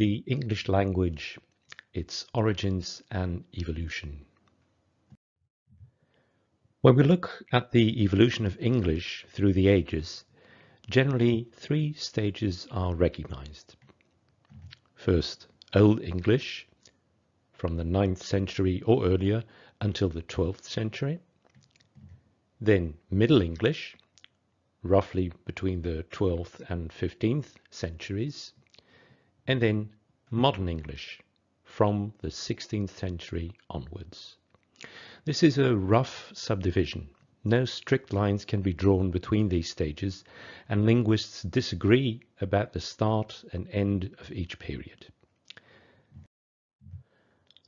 the English language, its origins and evolution. When we look at the evolution of English through the ages, generally three stages are recognized. First, Old English, from the 9th century or earlier until the 12th century. Then Middle English, roughly between the 12th and 15th centuries. And then Modern English, from the 16th century onwards. This is a rough subdivision. No strict lines can be drawn between these stages, and linguists disagree about the start and end of each period.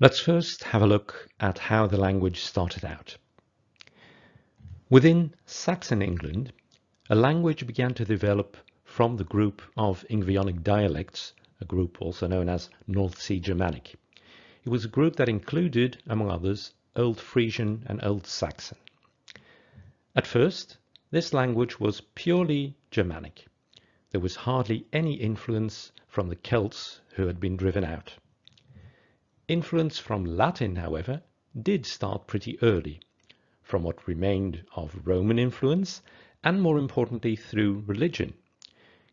Let's first have a look at how the language started out. Within Saxon England, a language began to develop from the group of Ingvaeonic dialects, a group also known as North Sea Germanic. It was a group that included, among others, Old Frisian and Old Saxon. At first, this language was purely Germanic. There was hardly any influence from the Celts who had been driven out. Influence from Latin, however, did start pretty early, from what remained of Roman influence and more importantly through religion.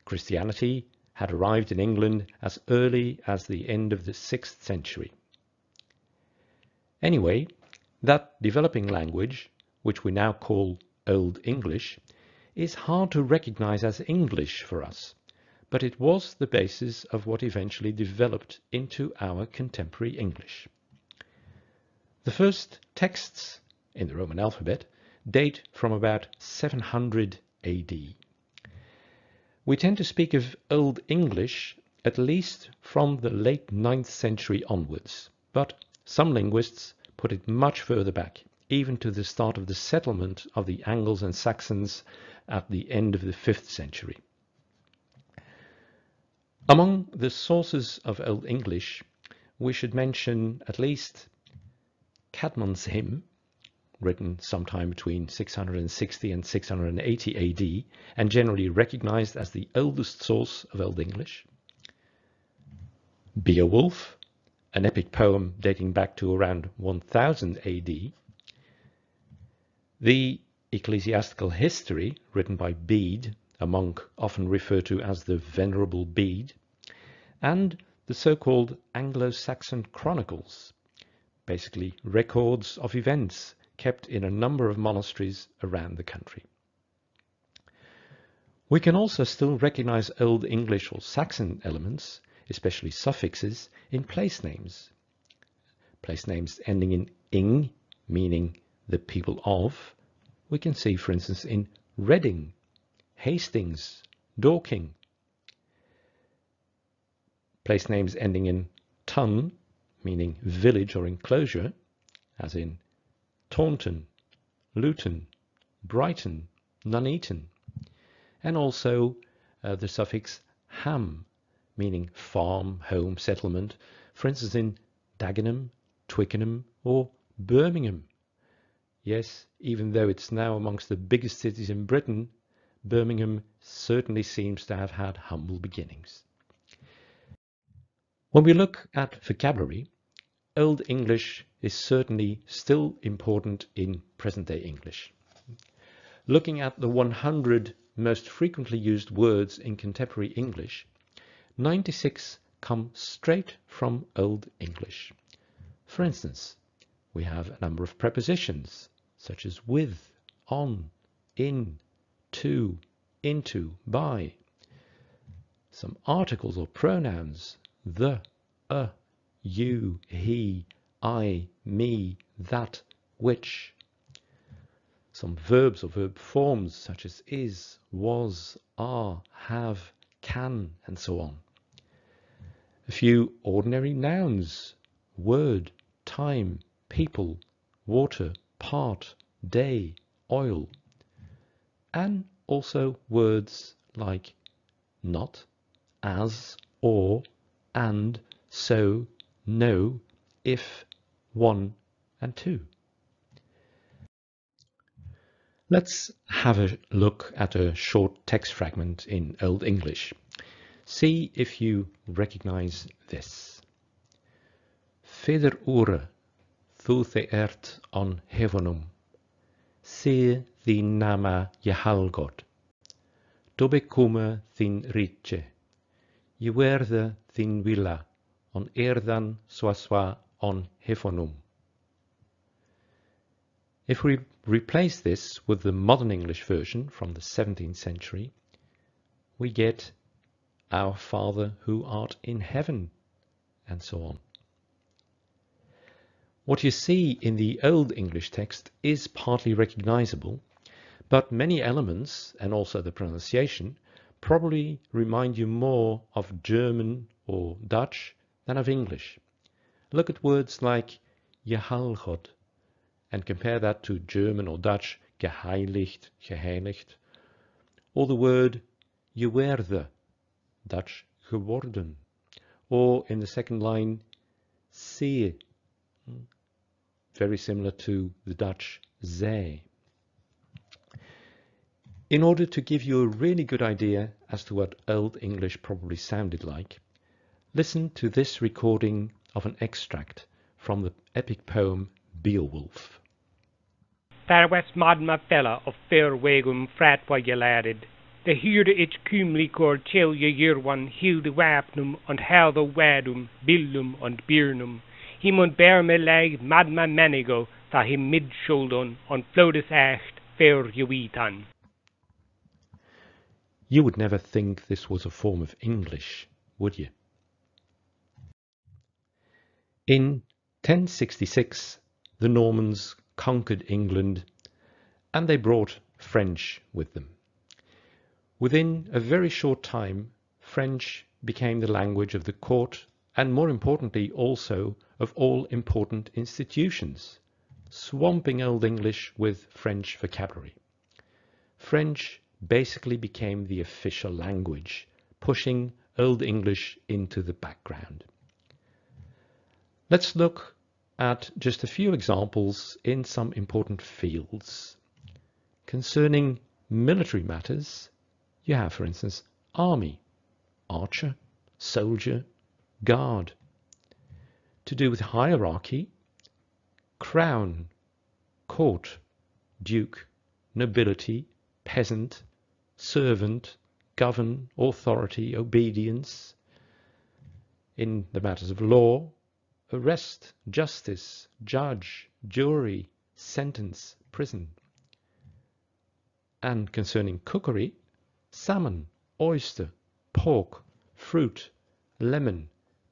Christianity had arrived in England as early as the end of the 6th century. Anyway, that developing language, which we now call Old English, is hard to recognize as English for us, but it was the basis of what eventually developed into our contemporary English. The first texts in the Roman alphabet date from about 700 AD. We tend to speak of Old English at least from the late 9th century onwards, but some linguists put it much further back, even to the start of the settlement of the Angles and Saxons at the end of the 5th century. Among the sources of Old English, we should mention at least Caedmon's hymn, written sometime between 660 and 680 AD, and generally recognized as the oldest source of Old English. Beowulf, an epic poem dating back to around 1000 AD. The Ecclesiastical History, written by Bede, a monk often referred to as the Venerable Bede, and the so-called Anglo-Saxon Chronicles, basically records of events kept in a number of monasteries around the country. We can also still recognize Old English or Saxon elements especially suffixes, in place names. Place names ending in ing, meaning the people of, we can see, for instance, in Reading, Hastings, Dorking. Place names ending in ton, meaning village or enclosure, as in Taunton, Luton, Brighton, Nuneaton, and also uh, the suffix ham, meaning farm, home, settlement, for instance in Dagenham, Twickenham or Birmingham. Yes, even though it's now amongst the biggest cities in Britain, Birmingham certainly seems to have had humble beginnings. When we look at vocabulary, Old English is certainly still important in present-day English. Looking at the 100 most frequently used words in contemporary English, 96 come straight from Old English. For instance, we have a number of prepositions such as with, on, in, to, into, by. Some articles or pronouns, the, a, you, he, I, me, that, which. Some verbs or verb forms such as is, was, are, have, can, and so on. A few ordinary nouns, word, time, people, water, part, day, oil, and also words like not, as, or, and, so, no, if, one, and two. Let's have a look at a short text fragment in Old English. See if you recognize this. Feder ure, thu the ert on heavenum, se the nama jehalgod, dobe kume thin riche, je werde thin villa, on erdan swaswa on heavenum. If we replace this with the modern English version from the 17th century, we get Our Father who art in heaven, and so on. What you see in the Old English text is partly recognizable, but many elements, and also the pronunciation, probably remind you more of German or Dutch than of English. Look at words like Jehalgod and compare that to German or Dutch geheiligt, geheiligt, or the word gewerde, Dutch geworden, or in the second line, see, very similar to the Dutch zij. In order to give you a really good idea as to what Old English probably sounded like, listen to this recording of an extract from the epic poem Beowulf. Was madma fella of fair wegum frat wa je ladded. De huurde ich cumli cor chill je jirwan hilde wapnum und helde wadum billum and birnum. Him und bear me leg madma manigo ta him mid schuldon und flodes echt fair je weetan. You would never think this was a form of English, would you? In 1066, the Normans conquered England and they brought French with them. Within a very short time, French became the language of the court and more importantly also of all important institutions, swamping Old English with French vocabulary. French basically became the official language, pushing Old English into the background. Let's look at just a few examples in some important fields. Concerning military matters, you have, for instance, army, archer, soldier, guard. To do with hierarchy, crown, court, duke, nobility, peasant, servant, govern, authority, obedience. In the matters of law, arrest, justice, judge, jury, sentence, prison. And concerning cookery, salmon, oyster, pork, fruit, lemon,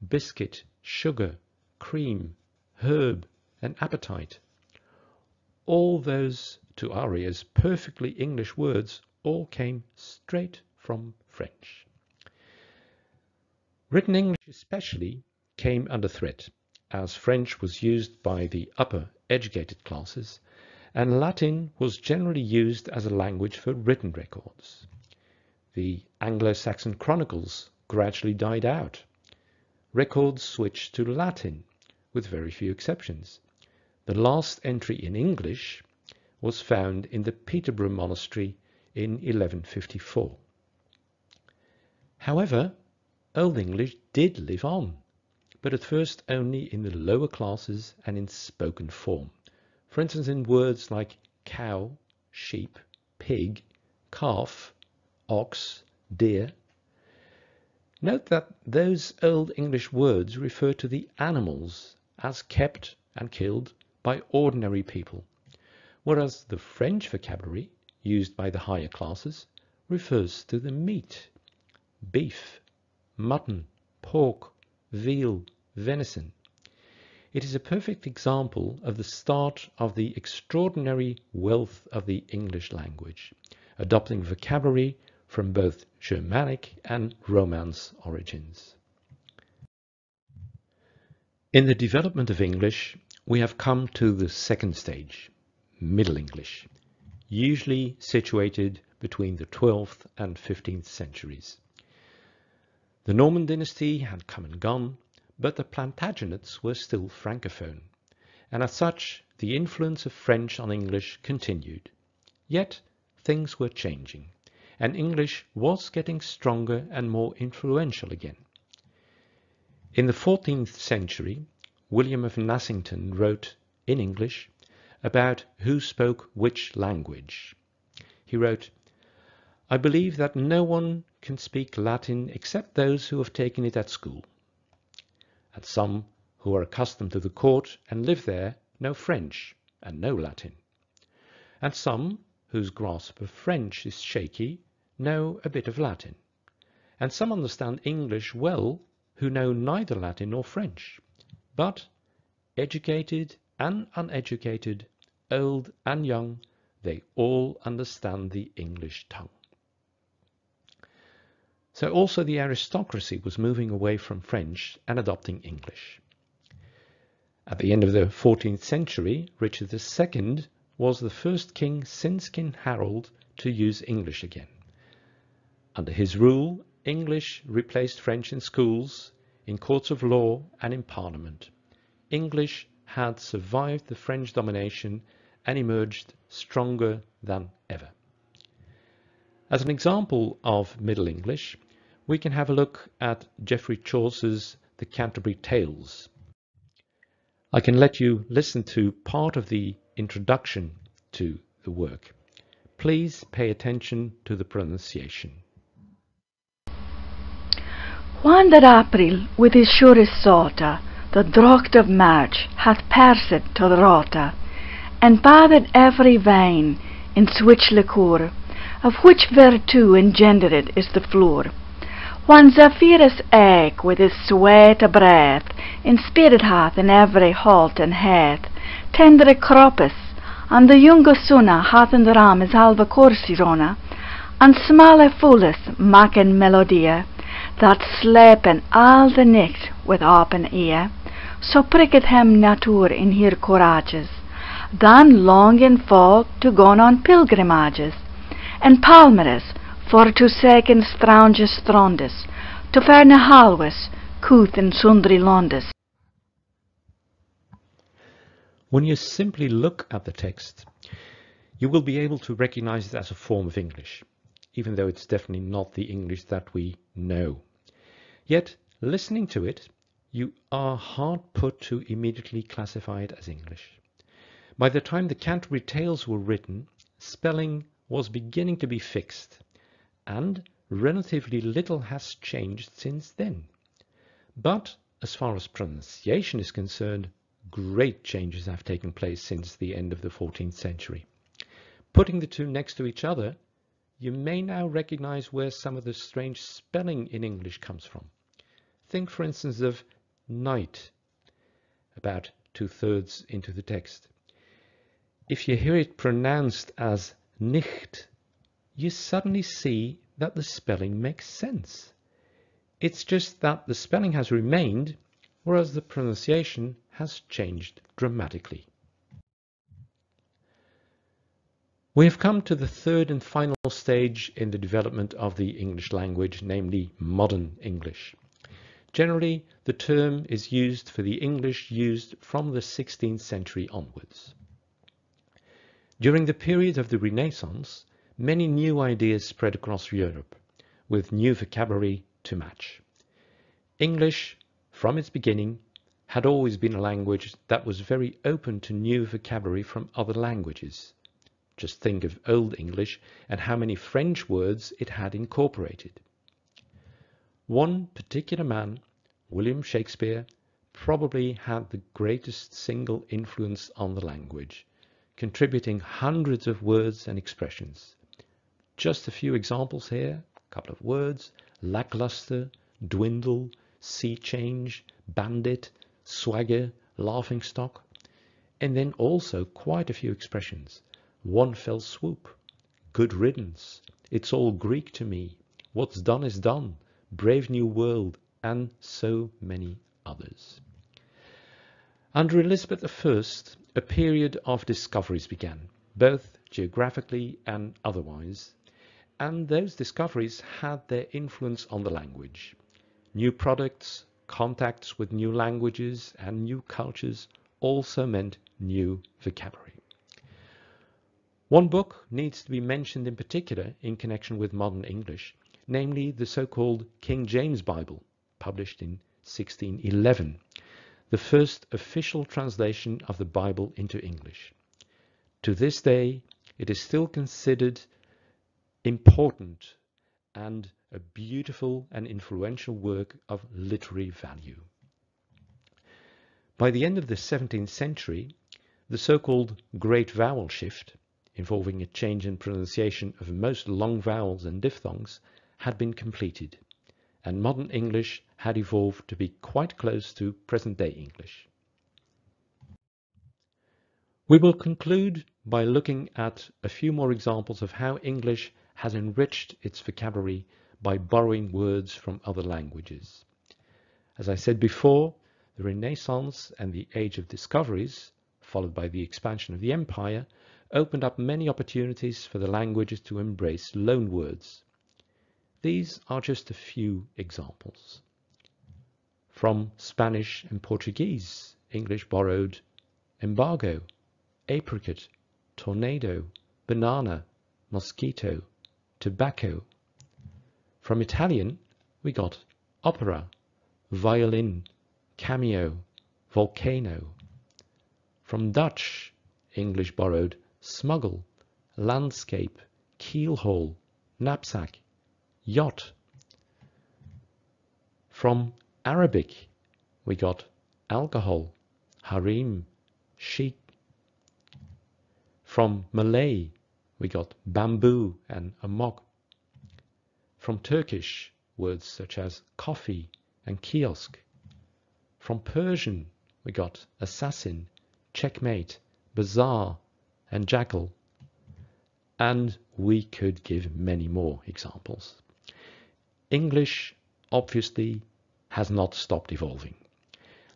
biscuit, sugar, cream, herb, and appetite. All those, to our ears, perfectly English words all came straight from French. Written English especially came under threat as French was used by the upper educated classes and Latin was generally used as a language for written records. The Anglo-Saxon chronicles gradually died out. Records switched to Latin, with very few exceptions. The last entry in English was found in the Peterborough Monastery in 1154. However, Old English did live on but at first only in the lower classes and in spoken form. For instance, in words like cow, sheep, pig, calf, ox, deer. Note that those Old English words refer to the animals as kept and killed by ordinary people, whereas the French vocabulary used by the higher classes refers to the meat, beef, mutton, pork, veal, venison. It is a perfect example of the start of the extraordinary wealth of the English language, adopting vocabulary from both Germanic and Romance origins. In the development of English, we have come to the second stage, Middle English, usually situated between the 12th and 15th centuries. The Norman dynasty had come and gone, but the Plantagenets were still francophone, and as such the influence of French on English continued. Yet things were changing, and English was getting stronger and more influential again. In the 14th century, William of Nassington wrote in English about who spoke which language. He wrote, I believe that no one can speak Latin except those who have taken it at school. And some who are accustomed to the court and live there know French and no Latin. And some whose grasp of French is shaky know a bit of Latin. And some understand English well who know neither Latin nor French, but educated and uneducated, old and young, they all understand the English tongue. So also the aristocracy was moving away from French and adopting English. At the end of the 14th century, Richard II was the first king since King Harold to use English again. Under his rule, English replaced French in schools, in courts of law and in parliament. English had survived the French domination and emerged stronger than ever. As an example of Middle English, we can have a look at Geoffrey Chaucer's The Canterbury Tales. I can let you listen to part of the introduction to the work. Please pay attention to the pronunciation. One that April with his surest sorta, the drocht of March, hath pierced to the rota, and bathed every vein in switch liquor, of which virtue engendered is the floor. One Zephyrus egg with his sweet breath inspired hath in every halt and heath, Tender Cropus, and the younge Suna hath in the ram his halve corsirona, and smale Fulus maken melodie, that slepen all the night with open ear, so pricket hem natuur in hier courages, dan longing folk to gon on pilgrimages, and palmeres for strange strondes, to ferne halwes, couth in sundry londes. When you simply look at the text, you will be able to recognize it as a form of English even though it's definitely not the English that we know. Yet, listening to it, you are hard put to immediately classify it as English. By the time the Canterbury Tales were written, spelling was beginning to be fixed, and relatively little has changed since then. But as far as pronunciation is concerned, great changes have taken place since the end of the 14th century. Putting the two next to each other, you may now recognize where some of the strange spelling in English comes from. Think, for instance, of night, about two-thirds into the text. If you hear it pronounced as nicht, you suddenly see that the spelling makes sense. It's just that the spelling has remained, whereas the pronunciation has changed dramatically. We have come to the third and final stage in the development of the English language, namely modern English. Generally, the term is used for the English used from the 16th century onwards. During the period of the Renaissance, many new ideas spread across Europe, with new vocabulary to match. English, from its beginning, had always been a language that was very open to new vocabulary from other languages. Just think of Old English and how many French words it had incorporated. One particular man, William Shakespeare, probably had the greatest single influence on the language, contributing hundreds of words and expressions. Just a few examples here, a couple of words, lackluster, dwindle, sea change, bandit, swagger, laughing stock, and then also quite a few expressions one fell swoop. Good riddance. It's all Greek to me. What's done is done. Brave New World, and so many others. Under Elizabeth I, a period of discoveries began, both geographically and otherwise, and those discoveries had their influence on the language. New products, contacts with new languages and new cultures also meant new vocabulary. One book needs to be mentioned in particular in connection with modern English, namely the so-called King James Bible, published in 1611, the first official translation of the Bible into English. To this day, it is still considered important and a beautiful and influential work of literary value. By the end of the 17th century, the so-called Great Vowel Shift, involving a change in pronunciation of most long vowels and diphthongs, had been completed, and modern English had evolved to be quite close to present-day English. We will conclude by looking at a few more examples of how English has enriched its vocabulary by borrowing words from other languages. As I said before, the Renaissance and the Age of Discoveries, followed by the expansion of the Empire, opened up many opportunities for the languages to embrace loanwords. These are just a few examples. From Spanish and Portuguese, English borrowed embargo, apricot, tornado, banana, mosquito, tobacco. From Italian, we got opera, violin, cameo, volcano. From Dutch, English borrowed smuggle, landscape, keelhaul, knapsack, yacht. From Arabic, we got alcohol, harem, chic. From Malay, we got bamboo and amok. From Turkish, words such as coffee and kiosk. From Persian, we got assassin, checkmate, bazaar, and jackal. And we could give many more examples. English, obviously, has not stopped evolving.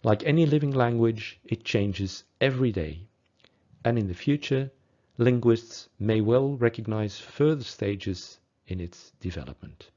Like any living language, it changes every day. And in the future, linguists may well recognize further stages in its development.